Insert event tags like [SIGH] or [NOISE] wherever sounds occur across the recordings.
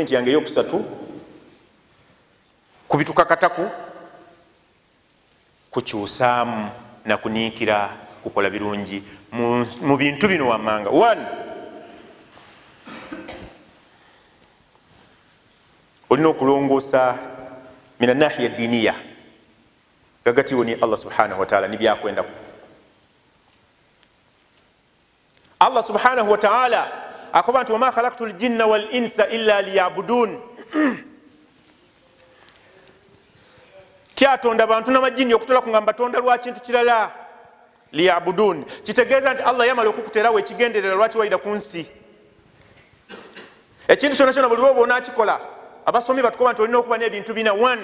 pointi yange eyokusatu kubitukakataku kukyusaamu nakuniikira kukola birungi mu, bintu bino wammanga. One olina okulongoosa min anahiya diniya gagatiwo ni allah subhanahu wataala nibyakwendaku allah subhanahu wataala akoba nti wama khalaktu ljinna walinsa illa liyabudun. Tyatonda bantu namajini okutola kugamba tonda lwa kintu kirala liyabudun. Kitegeeza nti allah yamala okukuterawo ekigenderera lwaki waida ku nsi? Ekintu kyona kyona buli woba onakikola abasomi batukoba nti olina okuba n'ebintu bina one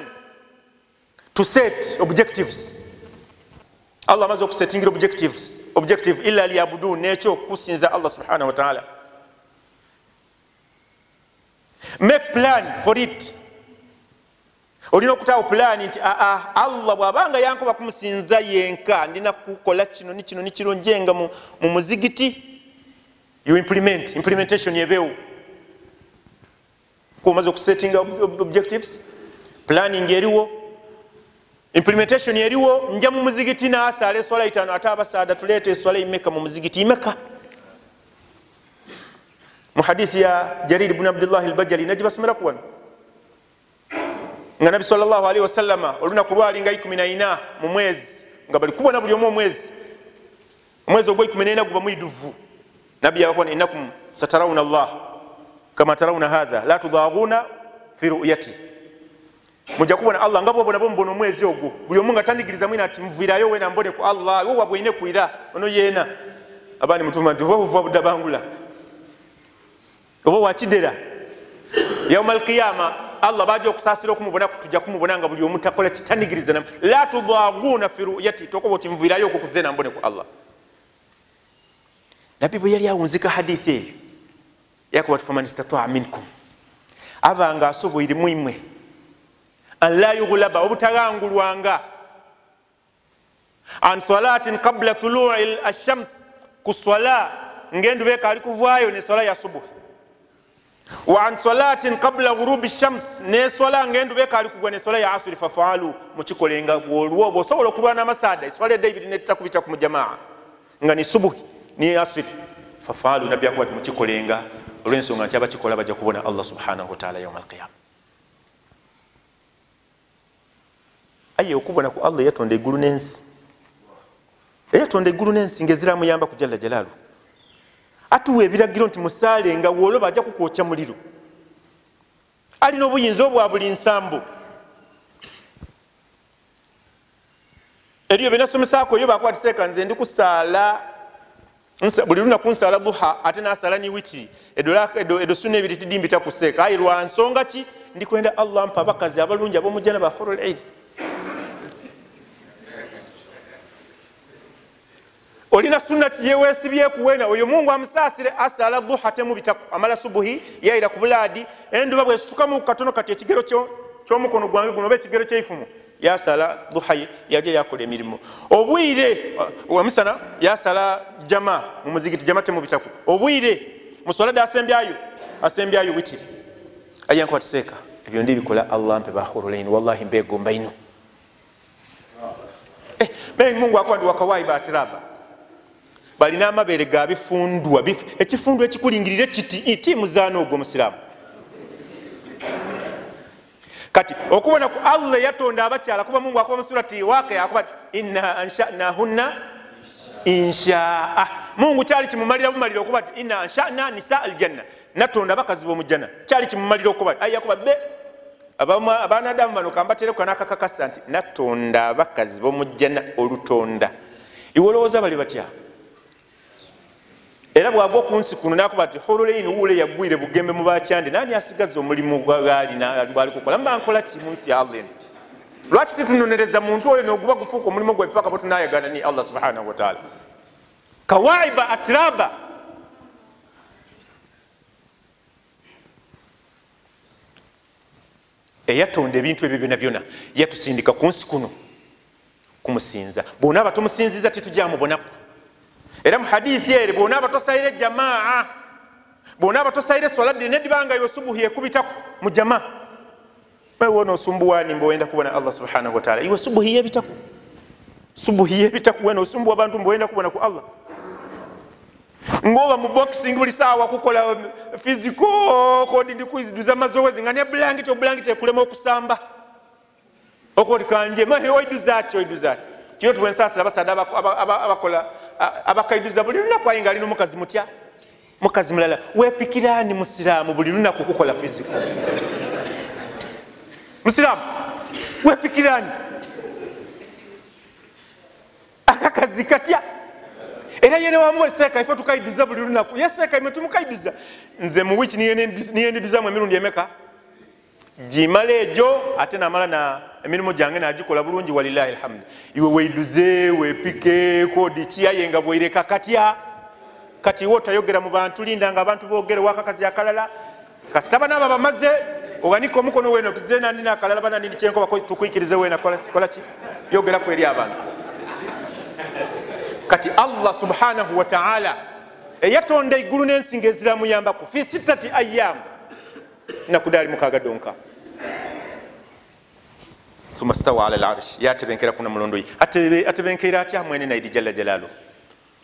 to set objectives. Allah amaze okusetingira objectives objective illa liyabudun nekyo kusinza allah subhanahu wataala make plan for it. Olina okutaawo pulaani nti aa allah bw'abanga yankuba kumusinza yenka ndina kukola kino nikino nikiro njenga mu, mu muzigiti. You implement implementation yebeewo. Kuomaze okusettinga objectives planning eriwo implementation eriwo nja mu muzigiti naasala eswala itaano ate abasaada tuleeta eswala imeka mu muzigiti imeka mu hadithi ya jarir bni abdillahi albajali nagibasomeraku wano nga nabi salllahalihi wasallama olunaku lwalinga 14 mu mwezi. Nga bali kubona buli omu omwezi omwezi ogwa 14 guba mwiduvu. Nabbi yabakubona innakum satarawuna llah kama tarawuna hatha la tudaguna fi ruyati. Muja kubona allah nga bwobona bomubona omwezi ogwo buli omu nga tandigiriza mwina ati muvirayo wena mbone ku allah wo wabweine kwira ono yeena abandi mutuma nti oba budda budabangula oba wakidera yauma alqiyama allah baja okusasira okumubona tujja kumubona nga buli omu takola kitanigiriza la tudaguna fi ruyati tokoba oti nvirayo okwo kuze nambone ku allah. Nabbi bwe yali awunzika hadithi eyo yakuba ti faman istataa minkum. Abanga asoboire mwimwe an la yughlaba obutagangulwanga. An salatin qabla tului ashams ku swala ngenduba ekaali kuvaayo ne swala ya subuhi wa an salatin qabla ghurubi shams neswala ngenduba kali kugwa neswala ya asuri fafaalu mukikolenga olwo oba osobola okulwana amasaada eswala ya david netakubita ku mujamaa nga ni subuhi ni asuri fafaalu nabbi muchikolenga mukikolenga olwensonga nti abakikola bajja kubona allah subhanahu wataala yauma alqiyama aye okubona ku allah yatonde eggulu n'ensi. Eyatonda eggulu n'ensi ngaeziramuyamba ku jalla jalaalu atuwa ebiragiro nti musaale nga wooloba ajja kukwokya muliro. Alina obuyinza obwa buli nsambo. Eriyo byenasomesaako yo bakuba tiseeka nze ndi kusaala buli lunaku nsaala duha ate nasaala ni witiri edo suna ebiri tidimbita kuseeka aye lwa nsonga ki? Ndikwenda allah mpa abakazi abalungi ab'omujjana ba hurul eid olina sunna kiyeweesibyekuwena oyo mungu amusaasire asala duha temubitaku amala subuhi yaira ku bulaadi enduba bwesitukamu katono kati ekigero kyomukono gwange guno oba ekigero kyeifumu yasala duha yaja yakola emirimu. Obwire wamisana yasala jama mumuzigiti jama temubitaku obwire muswalade asembyayo asembyayo witiri. Ayankuba tiseeka ebyo ndi bikola allah mpe bahurulaini wallahi mbegomba ino. Eh, mungu akuba ndi wakawai batiraba balina amabeere ga bifundwa ekifundu ekikulingirire kiti ti muzaana ogwo musiraamu kati okubona ku allah yatonda abakyala kuba mungu akuba musurati waqia akuba inna anshanahunna inshaa. Mungu kyali kimumalira bumalira okuba ti inna anshana nisa aljanna. Natonda abakazi bomujjana kyali kimumalira okuba ayi akuba be abanadamu bano kambatereku kanakakakasa nti natonda abakazi bomujjana olutonda. Iwe olowooza bali batya era bwagwa ku nsi kuno nakuba ti hololeini wuule yagwire bugembe mu bakyande nani asigaza omulimu gwali kukola mba nkola ki mu nsi ya allah eno lwaki titunonereza muntu oyo noguba gufuuka omulimu gwaffe paka botunayagana ni allah subhanahu wataala kawaiba atraba. Eyatonda ebintu ebyo byona byona yatusindika ku nsi kuno kumusinza. Bonaaba tumusinziza titujamubonako era mu hadithi eri bona batosaire jamaa bona abatosaire swaladde nedibanga yo subuhi ekubitaku mujamaa wewona osumbuwani mbowenda kubona allah subhanahu wataala iwe subuhi yebitaku subuhi yebitaku wena osumbuwa abantu mbowenda kubona ku allah. Ngoba mu boxing buli saawa kukola physical kodi mazowezi nga ne bulangiti obulangiti ekulema okusamba. Okodi kanje oiduzaki oiduzaki kiro tuwensasira abasada abakola abakaiduza buli lunaku aye nga alina omukazi mutya? Mukazi mulala wepikirani musiraamu buli lunaku kukola physical? Musiraamu wepikirani akakazi katya? Era yene wamuwe seeka ife tukaiduza buli lunaku. Ye seeka ime tumukaiduza nze mu wiki niyendiduzamu emirundi emeka gimala egyo ate namala na emirimu gyange nagikola bulungi walilahi lhamdu iwe weiduze wepike kodi kiyaye nga bweireka katya? Kati iwe otayogera mu bantu linda nga abantu bogere wakakazi akalala? Kasita banaaba bamaze oganika omukono wena tuze nandina akalala bananini kyenkoba tukwikirize wena kolaki yogeraku eri abantu. Kati allah subhanahu wataala eyatonda eigulu n'ensi nga eziramuyambaku fi sittati ayamu nakudaali mukaga donka suma stawa ala larshi yatebenkera kuna mulondo yi atebenkeera atya? Mwene naidi jalla jalalu.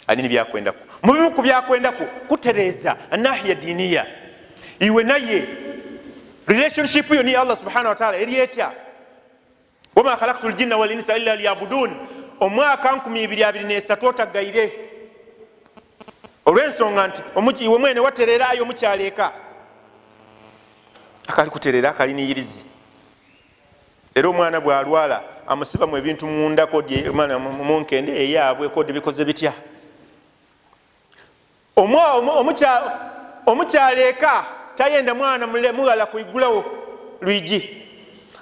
Anini byakwendaku mubimu ku. Byakwendaku kutereeza anahiya diniya. Iwe naye. Relationship yo ni allah subhanahu wataala eri etya? Wama khalaqtu ljinna walinsa illa liyabudun. Omwaka 223 otagaire olwensonga nti iwe mwene watererayo omukyaleeka akali kuterera akali niyirizi. Era omwana bwalwala amusibamu ebintu munda kodi munkende eyaabwe kodi bikoze bitya? Omukyaleeka tayenda mwana mulala kuigulawo lwigi.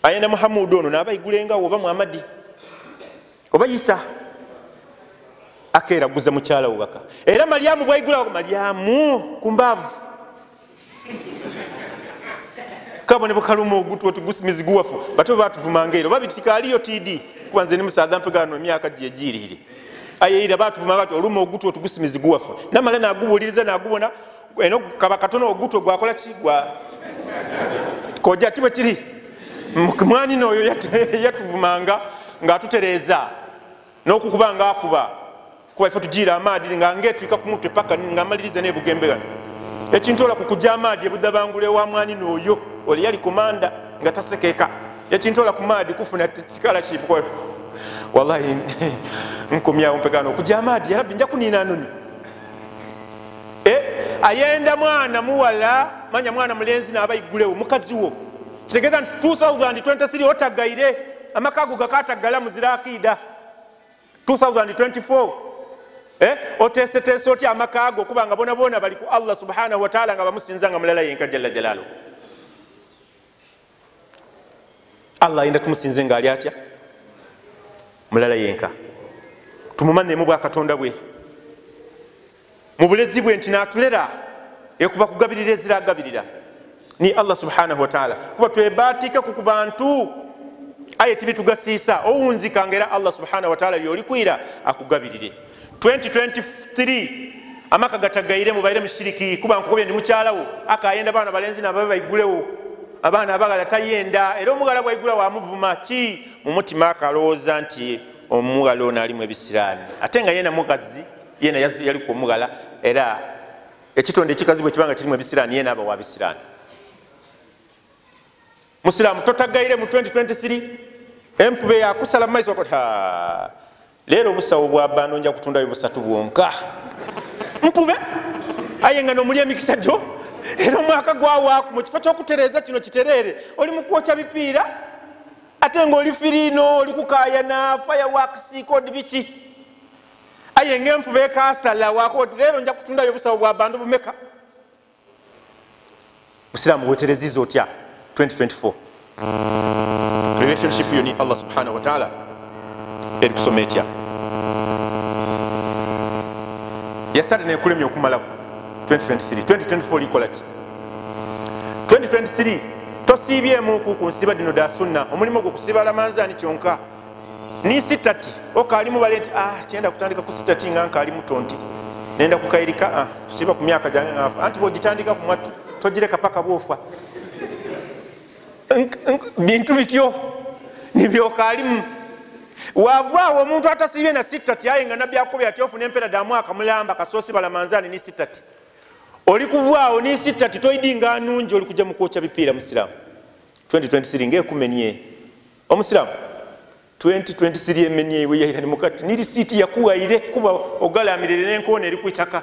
Ayenda muhamudu ono naaba igulengawo oba muhamadi oba isa akeraguza mukyalawo waka era malyamu bwaigulawo malyamu kumbaavu kabone bukaluma ogutu otugusimizi guwafu bate batuvumanga ero babitikaliyo td kuba nze nimusaza mpegano emyaka gyegirire ayeira batuvuma bati oluma ogutu otugusimizi guwafu. Namala nagubuliriza nagubona eno kaba katono ogutu gwakola ki? Gwa koja tibwe kiri? Mwanino oyo [LAUGHS] yatuvumanga ngaatutereeza nokukuba nga akuba. Kuba ife tugira amaadi nga ngetwika kumutwe paka nga amaliriza nebugembegano ekintu ola kukuja amaadi ebudabangula ewa mwanino oyo oli yali kumanda nga tasekeka. Ekintu ola kumaadi kufuna scholarship wallahi [LAUGHS] nkomyawo mpegano okuja amaadi yarabbi nja kuninanoni ayenda mwana muwala manya mwana mulenzi naaba igulewo mukazi wo. Kitegeeza nti 2023 otagaire amaka ago gakatagala muzira akiida. 2024 eh? Oteeseteese otya amaka ago okuba nga bona bona bali ku allah subhanahu wataala nga bamusinza nga mulala yenka jalla jalalo allah ayenda tumusinze ngaali atya? Mulala yenka. Tumumanyemu bwakatonda bwe. Mu bulezi bwe nti natulera ekuba kugabirira eziragabirira ni allah subhanahu wataala kuba twebatika ku bantu. Aye tibitugasiisa owunzikanga era allah subhanahu wataala byolikwira akugabirire 2023 amaka gatagaire mubaire mushiriki kuba nkukobye ndi mukyalawo akayenda baana balenzi nababe baigulewo abaana abagala tayenda era omugala bwaigula wamuvuma ki? Mumutima akalowooza nti omugala ono alimu ebisiraani. Ate nga yena mukazi yena yaliku omugala era ekitonde ekikazi bwe kibanga kirimu ebisiraani yena aba wabisiraani musiraamu totagaire mu 2023 empube yakusala mu maiso leero obusawo bwabando nja kutundayo busatu bwonka. Mpube aye nga nomuli emikisa gyo era omwaka gwawaaku mu kifo kyokutereeza kino kitereere oli mukwokya bipiira ate ngaoli firiino oli kukayana fireworks kodi biki? Aye nga empube ekasala wakoti leero nja kutundayo obusawo bwabando bumeka? Musiraamu bwetereziza otya? 2024 relationship yo ni allah subhanahu wataala eri kusoma etya? Yasate nekulemya okumalaku. 2023 2024 likolaki 2023 tosibyemuku ku nsiba dino da sunna. Omulimu gwo kusiba lamanzani kyonka. Ni sitati. Okalimu bale nti ah, tyenda kutandika ku sitati nga nkali muto nti nenda kukairika ah, siba ku myaka jange ngafa anti bwogitandika ku mwatu togireka paka bwofa. Bintu bityo. Nibyokaalimu wavaawo omuntu atasibye na sitati aye nga nabyakubi ati ofuna empera damwaka mulamba kasoosi balamanzani ni sitati oli kuvaawo ni sitati toidinga nungi oli kuja mukwokya bipiira musiraamu 2023 ngaekumenye omusiraamu 2023 emenye iwe yaira nimukati ni risiiti yakuwaire kuba ogalamirire nenkoona eri kwitaka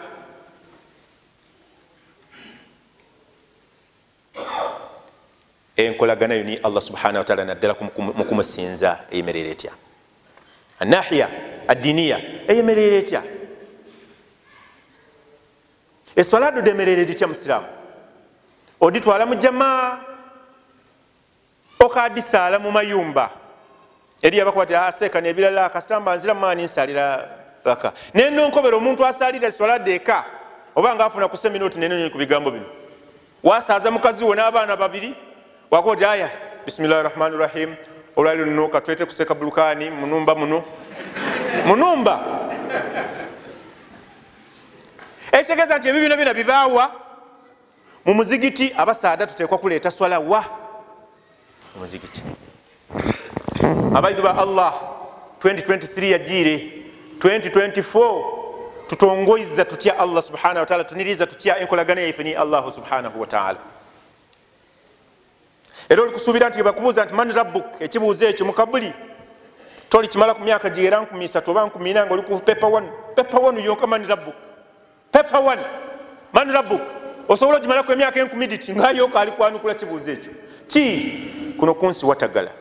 enkolaganayo ni allah subhanahu wataala naddala mukumusinza eyemerere etya anahiya adiniya eyemerere etya eswala dodemerere litya musiraamu oditwala mu jamaa okadisaala mu mayumba eri abakwati asekana ebirala kasitamba nzira maani nsalira aka nenonkobera omuntu asalira eswalade eka oba nga afuna ku seminoti nenonyi ku bigambo bino wasaaza mukazi wo n'abaana babiri wakuba oti aya bisimillahi rahmani rahim olwaliro luno katwete kuseka bulukani munumba muno munumba! Ekitegeeza nti ebyo bino bina bibaawa. Mu muzigiti abasaada tuteekwa kuleeta swala wa? Mu muzigiti. Abaidu ba allah 2023 yajiire 2024 tutongoiza tutya allah subhanahu wataala tuniriza tutya enkolagana yaife ni allahu subhanahu wataala era olikusuubira nti bakubuuza nti man rabbuk ekibuuzo ekyo mukabuli toli kimala ku myaka giera 3 oba 4 nga oli ku pepa 1 pepa 1 yonka man rabbuk. Pepa 1 man rabbuk. Osobola ogimalaku emyaka enkumi diti ngayoka ali kwanukula kibuuzo ekyo? Ki? Kuno kunsi watagala.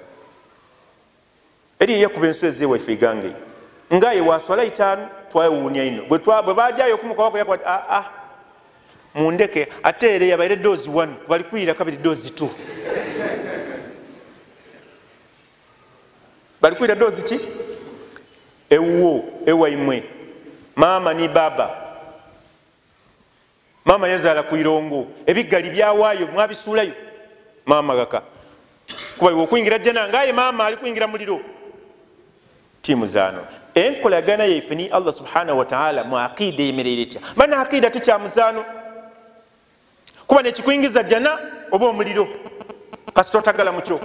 Eri eyakuba ensu ezewaife egange. Ngaye waswala itaano twewuunya ino. Bwe bajayo okumukawako yakuba aa ah, ah, mundeke ate era yabaire doozi 1 bali kwira kabiri doozi 2 bali kwira doozi ki? Ewuwo ewaimwe maama ni baaba maama yazaala ku irongo ebiggali byawaayo mwabisuulayo. Maama gaka kuba iwe okuyingira jana ngaye maama ali kuyingira muliro. Tiimu zaano. Enkolagana yaife ni allah subhanahu wataala mu aqiida eyemereire etya bana aqiida tekyamuzaano kuba nekikuyingiza jana oba omuliro. Kasi totagala mukyo.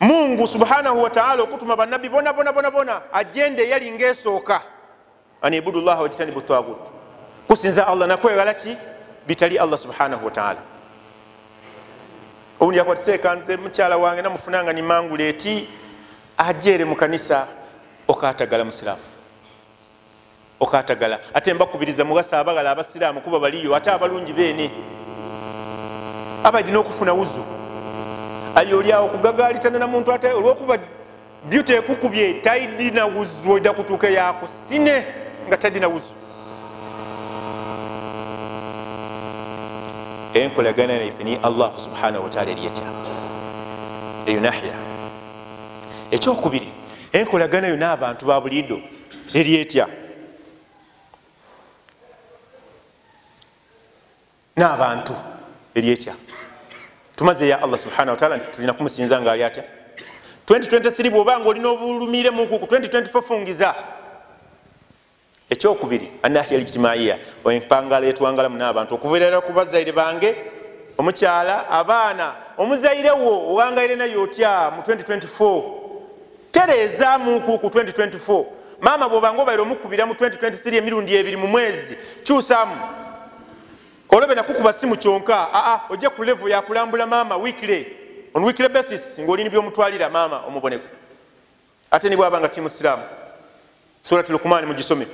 Mungu subhanahu wataala okutuma banabi bona bona bona bona ajenda eyali esooka anibudu llaha wajitanibu tagut kusinza allah nakwewala ki? Bitali allah subhanahu wataala obundi yakwatiseekanze mukyala wange namufunanga nimangula eti ajere mukanisa okatagala musiramu okatagala ate mbakubiriza mugasa abagala abasiraamu kuba baliyo ate abalungi beene abalina okufuna wuzu. Aye oliawo kugagalitana namuntu ate olwokuba byuti ekukubye taidina wuzu oida kutuuka yakusine nga tadina wuzu. Enkolagana naife ni allah subhanahu wataala eryetya eyo nahiya ekyokubiri enkolaganayo n'abantu ba buliido eryetya n'abantu eryetya tumaze ya allah subhanahu wataala nti tulina kumusinza nga ali atya 2023 bwobanga olina obulumire mukuku 2024 fungiza. Ekyokubiri anahiya lijtimaiya empangala etwangalamu n'abantu okuverera ku bazaire bange omukyala abaana omuzaire wo owangaire naye otya mu 2024 tereezaamuku ku 2024 maama bwobanga obaire omukubira mu 2023 emirundi ebiri mu mwezi kyusaamu olwobe nakukuba simu kyonka. Aa ojje ku levo yakulambula maama weekly. On weekly basis ngaolini byomutwalira maama omuboneko ate nibwabanga ti musiraamu surati lukumani mugisome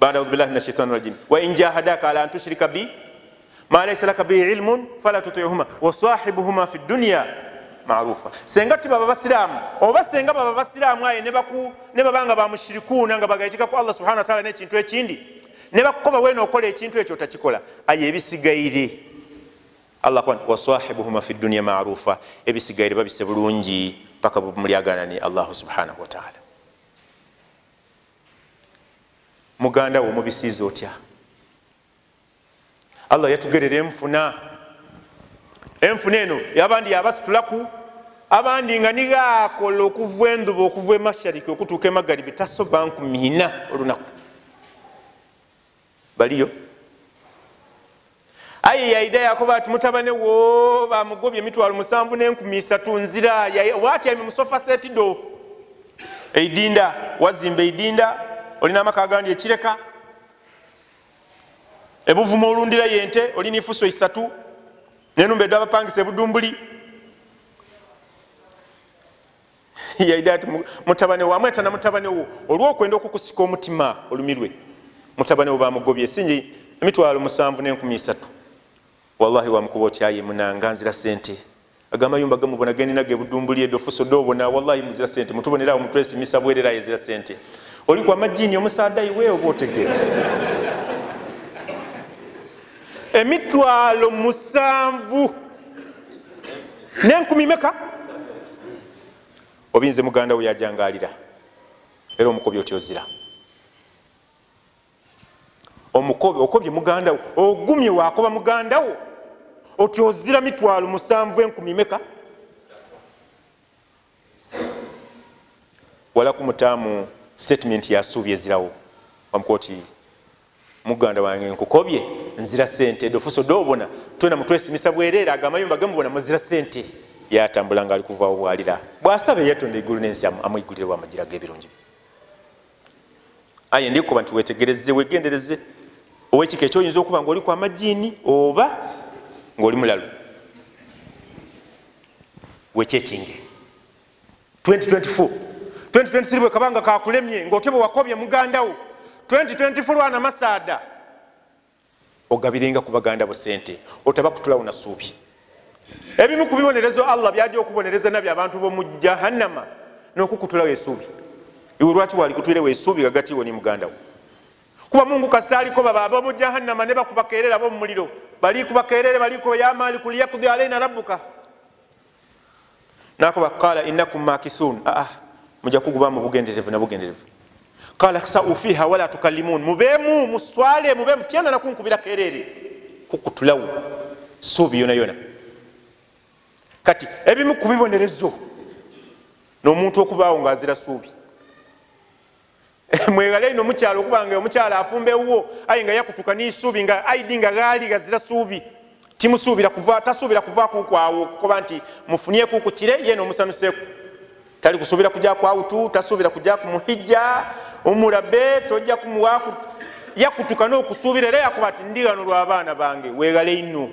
bada audhu billahi min ashaitani rajim. Wain jahadaka ala an tushrika bi ma laisa laka bihi ilmun fala tutihuma wasahibuhuma fi dunya marufa. Senga tibaba basiraamu oba senga baba basiraamu aye ne babanga bamushirikuuna nga bagaitika ku allah subhana wataala nekintu ekindi ne bakukoba wena okola ekintu ekyo otakikola aye ebisigaire. Allah wasahibuhuma fi dunya marufa. Ebisigaire babise bulungi paka mulyagana ni allahu subhanahu wataala muganda wo omubisiiza otya? Allah yatugerera enfuna. Enfuna eno abandi yabasitulaku abandi nga nigakola okuva enduba okuva emashariki okutuuka emagaribi tasoba nkumina olunaku baliyo. Aye yaida yakoba ati mutabane wo bamugobye emitwalo musanvu nenkumi isatu nzira. Waati aime musofa setido eidinda wazimba eidinda olina amaka agandi ekireka. Ebuvuma olundira yente olina ifuso isatu nenumba eddo abapangisa ebudumbuli. [LAUGHS] Yaida ati mutabane wo amweta na mutabane wo olwokwenda okukusika omutima olumirwe mutabane wo bamugobye singi emitwalo musanvu nenkumi isatu wallahi wamukuba oti aye munanga nzira sente agamba yumba gamubona gendinaga ebudumbuli eddo fuso dobona wallahi muzira sente mutubonerawo mutwesimisa bwererayo ezira sente oli kwa majini omusaadai we oba otegera emitwalo musanvu nenkumi meka obinze muganda we yajangalira era omukobi oti ozira? omukobi okobye muganda wo ogumye wakoba muganda wo oti ozira mitwalo musanvu enkumi meka. Walaku mutaamu statement yasuubi ezirawo. Wamukoba oti muganda wange nkukobye nzira sente dofuso dobona twena mutwesimisa bwereere agamayumba gemubona muzira sente yatambula nga ali kuvawo bwalira. Bwasaba eyatonda eigulu nensi amwigulire wamagira gebirungi aye ndikuba nti wetegereze wegendereze owekika ekyoyinza okuba ngaoli ku amajiini oba ngaoli mulalu wekyekinge 2024 2023 bwekabanga kakulemye ngaotebwe wakobye mugandawo 2024 lwana masaada. Ogabirenga ku baganda bo sente otaba kutulawo na suubi ebimu ku bibonerezo allah byajja okubonereza nabyo abantu bomu jahannama nokukutulawo esuubi iwe lwaki wali kutwirewo esuubi gagatiwo ni mugandawo kuba mungu kasita aliko baba abomu jahannama ne bakubakerera bomumuliro balikubakerere balikuba yamali kuliyakudhi alaina rabuka nakuba qala innakum makithun aa muja kugubamu bugenderevu na bugenderevu. Qala khsau fiha wala tukallimun mubemu muswale mubemu tyana nakunkubira kerere kukutulawo suubi yona yona. Kati ebimu ku bibonerezo n'omuntu okubaawo ng'azira suubi [LAUGHS] mwegale ino omukyalo okuba nga omukyalo afumba ewuwo aye nga yakutuka n'isuubi nga aidi nga gaali gazira suubi. Timusuubira kuva tasuubira kuvaakukwawo kukoba nti mufunyeku ku kire ye n'omusanuseeku. Tali kusuubira kujja kwawutu tasuubira kujja ku muhijja omurabe tojja kumuwaku yakutuka n'okusuubira era yakuba ati ndigano lw'abaana bange weegale ino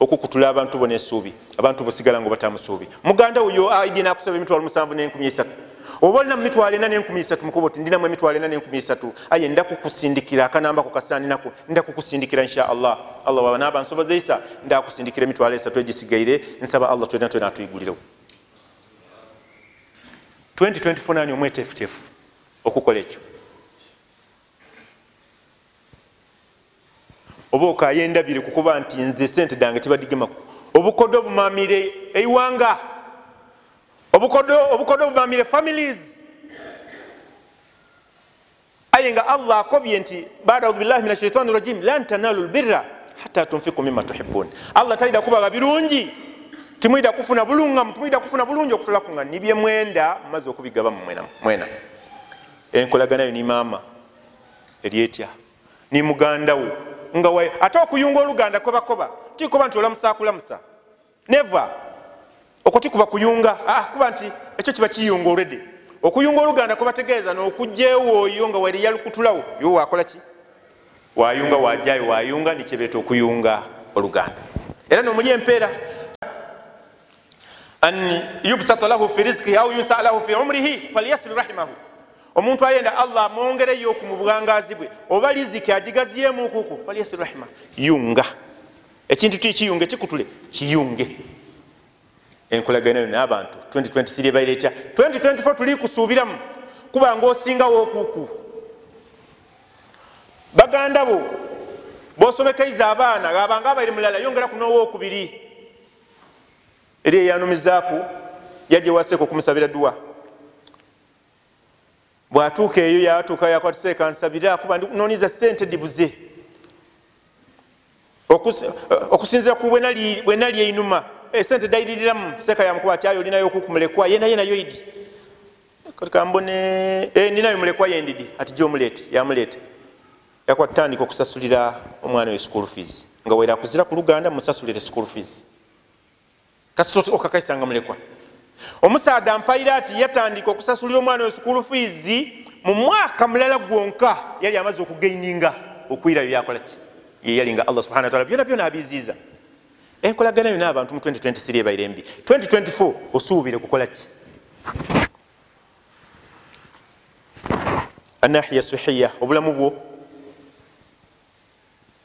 okukutula abantu bo nesuubi abantu bosigala nga batamusuubi muganda oyo aidi nakusaba emitwalo musanvu nenkumi esatu oba olina mumitwalo ena nenkumi esatu mukuba oti ndinamu emitwalo ena nenkumi esatu. Aye ndakukusindikira akanamba ku kasaninako ndakukusindikira insha allah. Allah waba naba nsobozeisa ndakusindikira emitwalo esatu egisigaire. Nsaba allah twena twena atuyigulirewo 2024 nani omwetefutefu okukola ekyo? Oba okayendabire kukuba nti nze sente dange tibadigemaku obukodde obumamire eiwanga obukodde obumamire families. Aye nga allah akobye nti bada audhu billahi min ashaitani rajim lan tanalu lbirra hatta tunfiku mima tuhibun allah talida kubaga birungi. Timwida kufuna bulungamu timwida kufuna bulungi okutolaku nga nibye mwenda mumaze okubigabamu mwena enkolaganayo ni maama eryetya ni mugandawo nga ate okuyunga oluganda kwebakoba tikoba nti olamusa akulamusa neva okwo tikuba kuyunga ah, kuba nti ekyo kiba kiyunga olwedde okuyunga oluganda kwebategeeza nokugjewo oyo nga weri yalukutulawo. Yo wakola ki? Wayunga wajayo wayunga nikyebeeta okuyunga oluganda. Era nomuli empeera. An yubsata lahu fi rizkihi au yusa lahu fi umrihi falyasil rahimahu. Omuntu ayenda allah amwongereyo ku mu bugangazi bwe oba liziki agigazyemukuku falyasir rahima. Yunga. Ekintu tikiyunge kikutule? Kiyunge enkolaganayo n'abantu. 2023 ebaire etya 2024 tuli kusuubiramu kuba nga osingawo okuku baganda bo bosomekeiza abaana abanga abaire mulala yongera ku n'owookubiri eri eyanumizaaku yajewaseko okumusabira dduwa. Bwatuuka eyo yatuuka yakwatise kansabira kuba noniza sente dibuze okusinzira ku bwenali einuma esente daiririramu seeka yamukuba ati ayo olinayo okukumulekwa yenaye nayo idi kambone ninayo mulekwa yendidi ati gyomulete yamulete yakuba tutandika okusasulira omwana we school fees nga wera akuzira ku luganda musasulire school fees. Kasito okakaisanga mulekwa. Omusaada mpayira ati yatandika okusasulira omwana we school fees mu mwaka mulala gwonka yali amaze okugaininga okwirayo yakolaki yeyali nga allah subhana wataala byona byona abiziiza enkolagana yona abantu mu 2023 ebaire embi 2024 osuubire kukolaki anahiya suhiya obulamu bwo.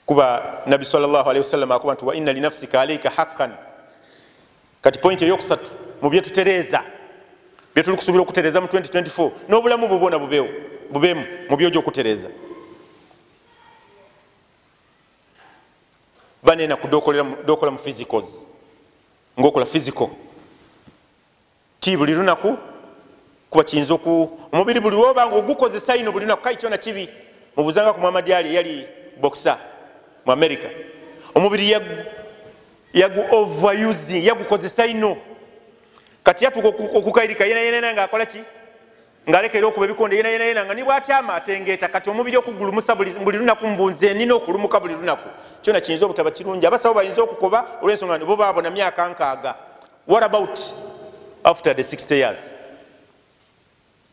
Kuba nabi sawasalam akuba nti waina linafsika alaika haqqan. Kati pointi eyokusatu mu byetutereeza byetuli okutereeza mu 2024 n'obulamu bwo bwona bubeemu mu byoja okutereeza banenaku dokola mu physicals ngaokola physical. Ti buli lunaku kuba kiyinza oku omubiri buli lwobanga ogukozesa ino buli lunaku kai kyona kibi. Mubuzanga ku muhamadi ali yali boxer mu america. Omubiri yagu overusing yagukozesa ino. Kati yatuka okukairika yenayenana nga akola ki ngaalekera okuba ebikonde yenayenayena nga nibwatyama atengeeta kati omubiri okugulumusa buli lunaku mbunze nina okulumuka buli lunaku. Kyona kiyinza obutaba kirungi. Abasawo bayinza okukoba olwensonga nibo baabona myaka nkaaga. What about after the 60 years?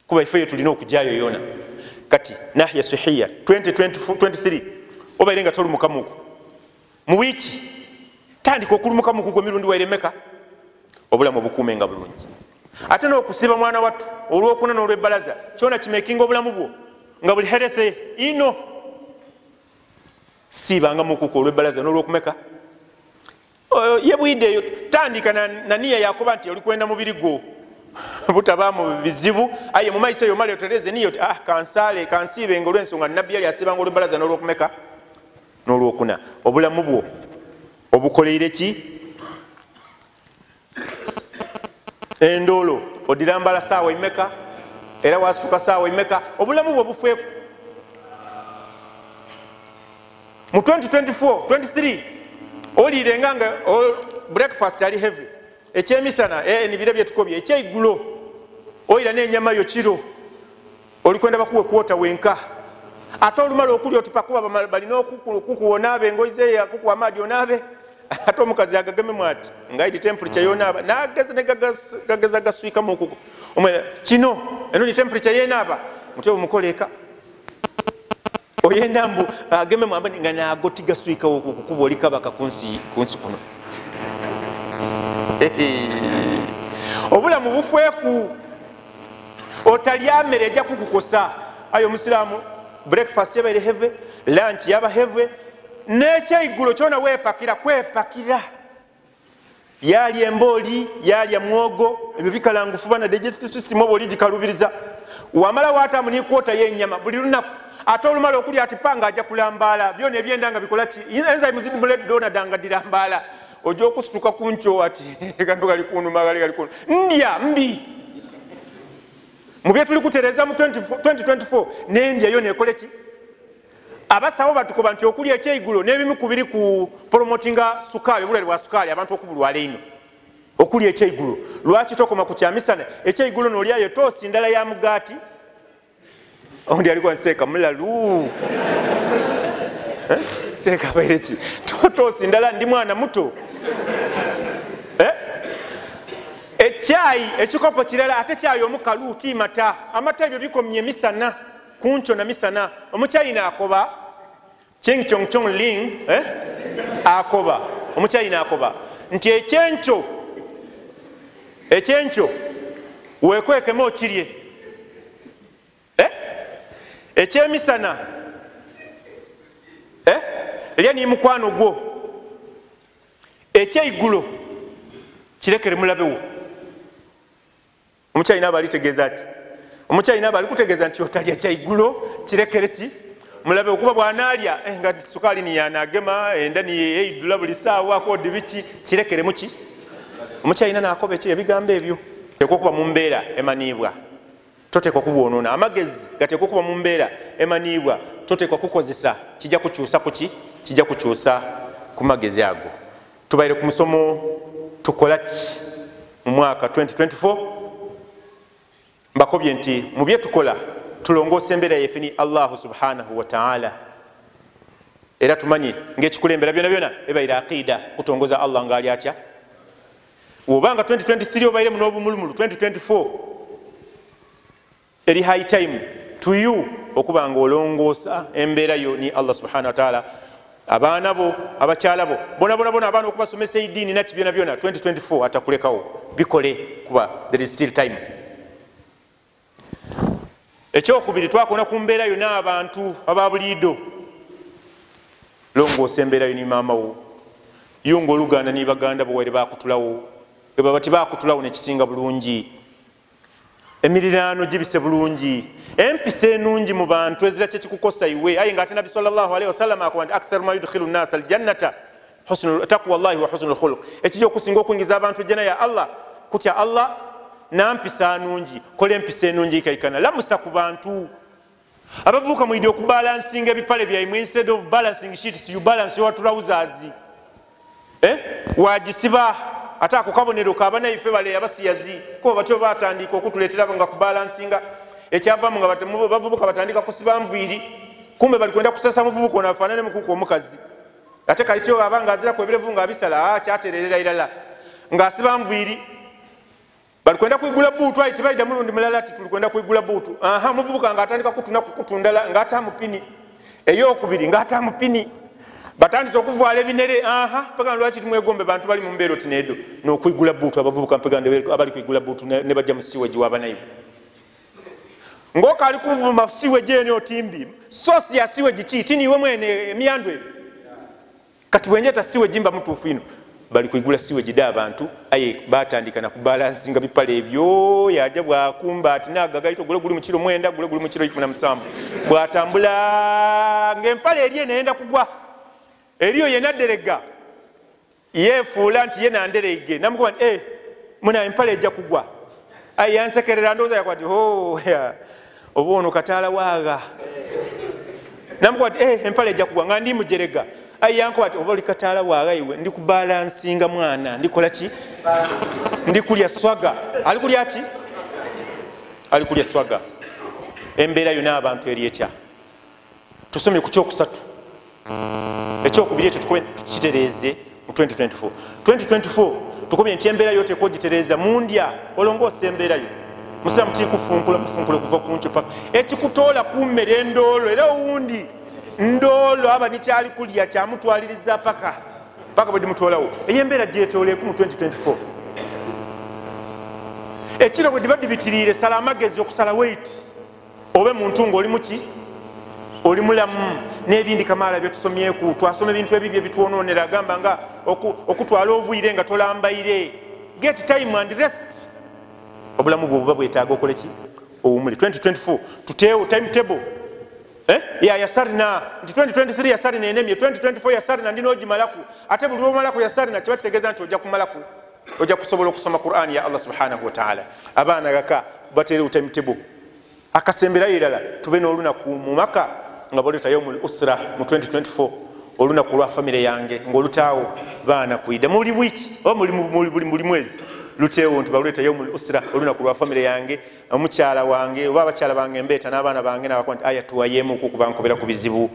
Kuba ifeyo tulina okujayo yona. Kati nahiya sihiya 2023 obaire nga tolumukamuku mu wiiki tandika okulumukamuku gwe mirundi wairemeka. Obulamu obukuume nga bulungi ate n'okusiba mwana wattu olwokuna n'olwebbalaza kyona kimekinga obulamu bwo nga buli herethe ino. Siibanga mukuku olwebbalaza n'olwokumeka. Yebwidde eyo tandika naniya yakuba nti oli kwenda mubiri gwo [LAUGHS] butabaamu bizibu aye mu maiso eyo male otereze niyo ti ah kansaale kansiibenga olwensonga nabbi yali asibanga olwebbalaza n'olwokumeka. N'olwokuna. Obulamu bwo obukoleire ki endoolo odirambala saawa imeka era wasituka saawa imeka obulamu bwe bufeeku mu 2024 23 oliirenga nga breakfast ali heavy. Ekyemisana nibire byetukobye ekyeigulo oyira nenyama yo kiro. Olikwenda bakuwe kwota wenka. Ate olumala okulya otipakuba balina okukuwa onaabe engoyi zeyo akukuwa amaadi onaabe [LAUGHS] ate omukazi agagememu ati ngaidi temperature yonaaba nageza negageza gaswikamu okuko kino eno ni temperature yenaaba. Muti omukoleka oyenda mbu agememu ambani nga nago tigaswikawo okukuba oli kabaka kunsi kuno. Obulamu bufweku. Otalya mmere ejja kukukosa. Ayo omusiraamu breakfast yabaire heve lunch yaba heve nekyeigulo kyona wepakira kwepakira yalya embooli yalya mwogo ebyo bikalangufu bana digestive system oba oli gikalubiriza. Wamala watamu nikwota yenyama buli lunaku ate olumala okulya ati panga ajja kulambaala byona ebyenda nga bikolaki enzymezimuledonadanga dirambaala ojja okusituka kunkyo ati [LAUGHS] kano gali kunuma gali gali kunu ndya mbi. Mu byetuli kutereza mu 2024 nendyayo nekoleki abasawo batukoba nti okulya ekyeigulo n'ebimu ku biri ku promotinga sukaali obulwale bwa sukaali abantu okubulwala ino okulya ekyeigulo. Lwaki tokoma ku kyamisana ekyeigulo nolyayo toosi ndala ya mugaati. Ondi aliko nseeka mulalu. [LAUGHS] Seeka baire ki? [LAUGHS] Totoosi ndala ndi mwana muto. Ekyayi ekikopo kirala ate kyayi omukalu ti mata amata ebyo bikomye emisana kunkyo na misana omukyayina akoba king chong chong ling eh? akoba omukyayina akoba nti ekyenkyo ekyenkyo wekwekemu okirye eh? ekyemisana eh? lya ni mukwano gwo ekyeigulo kirekere mulabewo omukyayina aba alitegeeza ki omukyayina aba alikutegeeza nti otalya kyaigulo kirekere ki? Mulabe okuba bwanaalya nga sukaali niyanagema enda niyeidula buli saawa kodi biki kirekere muki omukyayina nakoba eki ebigambo ebyo. Teeka okuba mu mbeera emaniibwa toteeka okubwonoona amagezi gateeka okuba mu mbeera emaniibwa toteeka kukozesa. Kijja kukyusa kuki kijja kukyusa ku magezi ago. Tubaire ku musomo tukola ki mu mwaka 2024 mbakobye nti mu byetukola tulongoosa embeera yaife ni allahu subhanahu wataala era tumanye ngaekikulembera byona byona ebaire aqida kutongoza allah ngaali atya? Wobanga 2023 obairemu n'obumulumulu 2024 eri high time to you okuba nga olongoosa embeerayo ni allah subhanahu wataala abaana bo abakyala bo bonabona bona abaana okubasomesa eidiini naki byona byona 2024 atakulekawo bikole kuba there is still time ekyokubiri twakona ku mbeerayo n'abantu ababuliido longoosa embeerayo ni maamawo yunga oluganda ni baganda bo were bakutulawo ebaba tibakutulawo nekisinga bulungi. Emiriraano gibise bulungi. Empisa enungi mu bantu ezira kyekikukosa iwe aye nga ate nabbi salllahalihi wasallama akoba nti aktharu ma yudkhilu nnasa aljannata takwa llahi wa husnu lkhuluq ekijja okusinga okuyingiza abantu ejjana ya allah kutya allah nampisa nungi kola empisa enungi ikaikana lamusa ku bantu. Abavubuka mwidi okubalansinga ebipale byaimwe instead of balancing sheets you balance your trousers. Eh? wagisiba ate ako kabonero kabanaife bale abasiyazi kuba batyo batandika okutuletera nga kubalansinga ekyavamu nga bavubuka batandika kusiba nviiri kumbe bali kwenda kusasa muvubuka ono afaanane mukuku omukazi. Ate kaityo abanga aziraku ebirevu nga abisala kyatererera irala. Ngaasiba nviiri bali kwenda kwigula buutu ayi tibaida mulundi mulala ti tuli kwenda kwigula buutu aha muvubuka ngaatandika kutuna kukutundala ngaata mupini. Eyokubiri ngaata mupini. Batandise okuvaala ebinere aha mpaka lwaki timwegombe bantu bali mumbeera oti needo? Nokwigula buutu abavubuka mpaka abali kwigula buutu ne bajja mu siwegi wabanaibu ngaokaali kuvuma siwegi eno otimbi sosi ya siwegi ki? Tiniiwe mwene emyandu ebyo kati bwenjeta siwegi mba mutuufu ino bali kwigula siweji da abantu aye batandika nakubalansinga bipale ebyo. Yaja bwakumba ati nagagaito gule guli mukiro mwenda gule guli mukiro ikumi na musanvu. Bwatambula ngaempale eri enayenda kugwa. Eriyo yenaderega yefuula nti ye nandereige. Namukuba nti eh, muna empale ejja kugwa. Aye yansekerera ndowooza yakwati oh, oba ono kataala waaga. Namukuba nti eh, empale ejja kugwa. Nga ndi mujerega ayankuba ti oba oli kataala waaga iwe ndi kubalansinga mwana. Ndikola ki? Ndi kulya swaga. Ali kulya ki? Ali kulya swaga. Embeera yona abantu eri etya? Tusomye ku kyokusatu. Ekyokubiri ekyo tukitereeze mu 2024 2024 tukubye nti embeera yo teka ogitereeza. Mundya olongoosa embeerayo musiramu tikufunkula bufunkule kuva kunkyo paka ekikutoola kummere endoolo era owundi ndoolo aba nikyali kulya kyamutwaliriza paka. Paka bwe dimutolawo eyo embeera gyetooleku mu 2024 ekiro bwe diba dibitiriire sala amagezi okusala weit obe muntu ngaoli muki oli mulamu n'ebindi kamaala byetusomyeku twasoma ebintu ebibyo ebitwononera agamba nga okutwala obwire nga tolambaire. Get time and rest. Obulamu bwe buba bwetaaga okoleki owumule 2024 tuteewo timetable. eh? Ya yasarina nti 2023 yasarina enemye 2024 yasarina ndina ogimalaku ate buli lwomalaku yasarina kiba kitegeeza nti ojja kumalaku ojja kusobola okusoma quran ya allah subhanahu wataala abaana gaka bateerewo timetable akasemberayo irala tube n'olunaku mu maka nga baleeta yaumul usra mu 2024 olunaku lwa famire yange ngaolutaawo baana kuida muli bwiki oba muli mwezi luteewo nti baluleeta yaumul usra olunaku lwa famire yange omukyala wange oba abakyala bange mbeeta n'abaana bange nabakuba nti aya tuwayemuku kuba nkobera ku bizibu.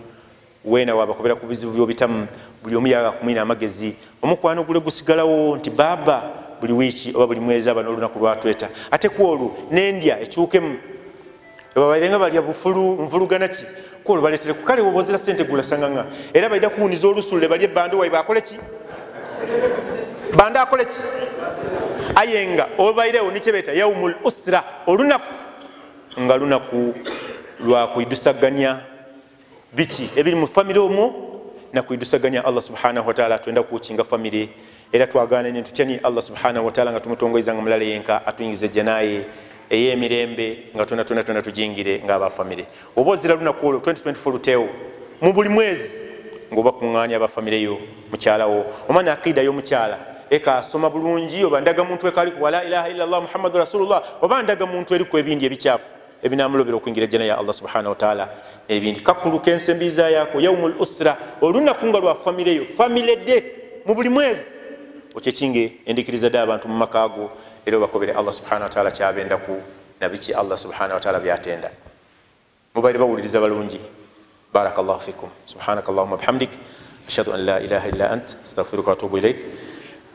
Weena wabakobera ku bizibu byobitamu buli omu yaga kumwina amagezi. Omukwano gule gusigalawo nti baaba buli wiiki oba buli mwezi aba n'olunaku lwatweta ate kwolwo nendya ekyukemu babairenga balya bufulu nvuluganaki kwolwo baletereku kale wobozera sente gulasanganga era baida kuwuniza olusulule balye bande waibwe akoleki bande akoleki ayenga obairewo nikyebeta yaumul usra olunaku nga lunaku lwakwidusaganya biki? Ebiri mu famire omwo nakwidusaganya allah subhanahu wataala twenda kukinga famire era twagana nentutyani allah subhanahu wataala nga tumutongoiza nga mulala yenka atuyingiza ejjanaye eyemirembe nga tona tona tona tujingire ngaabafamire oba ozira lunaku olwo 2024 luteewo mu buli mwezi ngaoba kuŋŋanya abafamireyo mukyalawo omwana akida yomukyala eka asoma bulungi oba ndaga muntu ekaliku wala ilaha illallah muhammadu rasulullah oba ndaga muntu eriku ebindi ebikyafu ebinamulobera okuyingira jana ya allah subhanahu wataala nebindi kakuluka ensembiza yako l usra olunaku nga lwa famireyo famire de mu buli mwezi. Okyekinge endikiriza dde abantu mu maka ago era obakobere allah subhana wataala kyabendaku nabiki allah subhana wataala byatenda. Mubaire bawuliriza balungi. Barak llahu fikum. Subhanaka llahuma bihamdik. Ashhadu an la ilaha illa ant. Astaghfiruka watubu ilaik